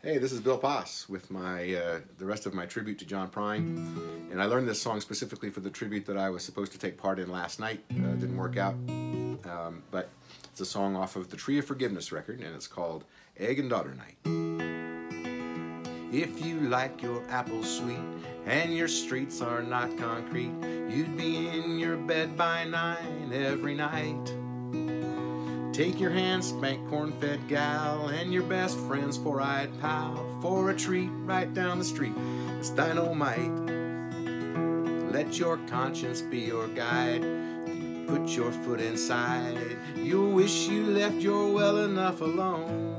Hey, this is Bill Poss with my uh, the rest of my tribute to John Prine, and I learned this song specifically for the tribute that I was supposed to take part in last night. Uh, didn't work out, um, but it's a song off of the Tree of Forgiveness record, and it's called Egg and Daughter Night. If you like your apples sweet and your streets are not concrete, you'd be in your bed by nine every night. Take your hand spank corn-fed gal and your best friend's four-eyed pal for a treat right down the street. It's dynamite. Let your conscience be your guide. Put your foot inside. You'll wish you left your well enough alone.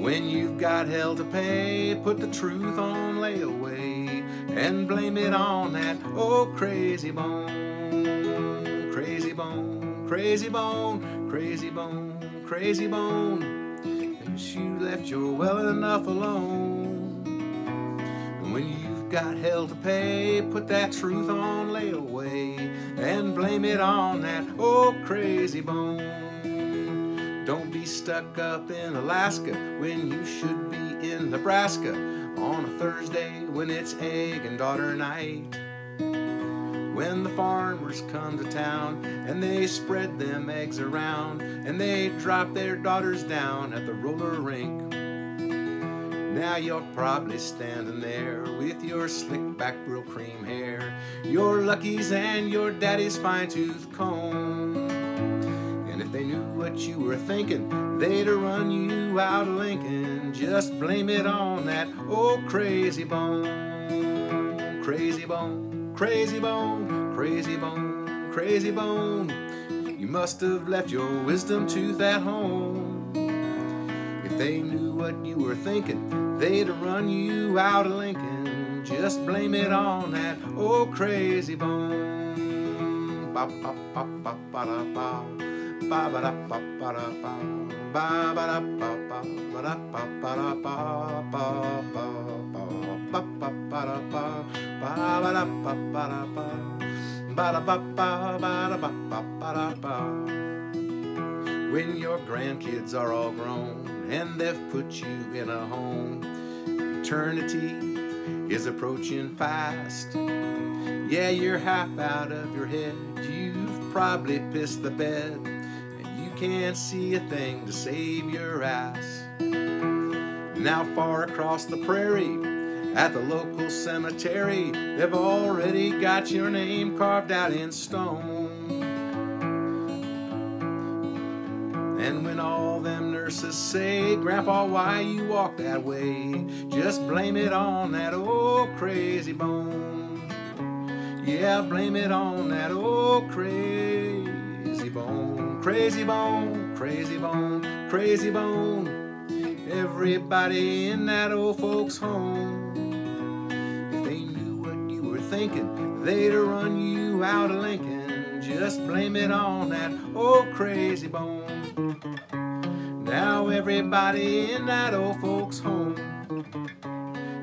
When you've got hell to pay, put the truth on layaway and blame it on that old crazy bone, crazy bone crazy bone, crazy bone, crazy bone. And you left your well enough alone. And when you've got hell to pay, put that truth on layaway and blame it on that old crazy bone. Don't be stuck up in Alaska when you should be in Nebraska on a Thursday when it's egg and daughter night when the farmers come to town and they spread them eggs around and they drop their daughters down at the roller rink. Now you're probably standing there with your slick back real cream hair, your luckies and your daddy's fine tooth comb. And if they knew what you were thinking, they'd run you out of Lincoln. Just blame it on that old crazy bone, crazy bone crazy bone, crazy bone, crazy bone. You must have left your wisdom tooth at home. If they knew what you were thinking, they'd run you out of Lincoln. Just blame it on that old crazy bone. Ba ba ba ba ba da ba. Ba ba da ba ba da ba. Ba ba da ba ba ba da ba ba da ba ba ba ba ba ba ba da ba ba ba da ba ba da ba ba da ba ba ba da ba ba ba da ba when your grandkids are all grown and they've put you in a home eternity is approaching fast. Yeah you're half out of your head. You've probably pissed the bed can't see a thing to save your ass now far across the prairie at the local cemetery, they've already got your name carved out in stone. And when all them nurses say, Grandpa, why you walk that way? Just blame it on that old crazy bone. Yeah, blame it on that old crazy bone. Crazy bone, crazy bone, crazy bone. Everybody in that old folks' home If they knew what you were thinking they'd run you out of Lincoln. Just blame it on that old crazy bone. Now everybody in that old folks' home.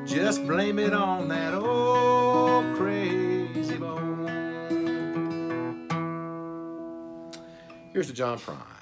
Just blame it on that old crazy Here's the John Prine.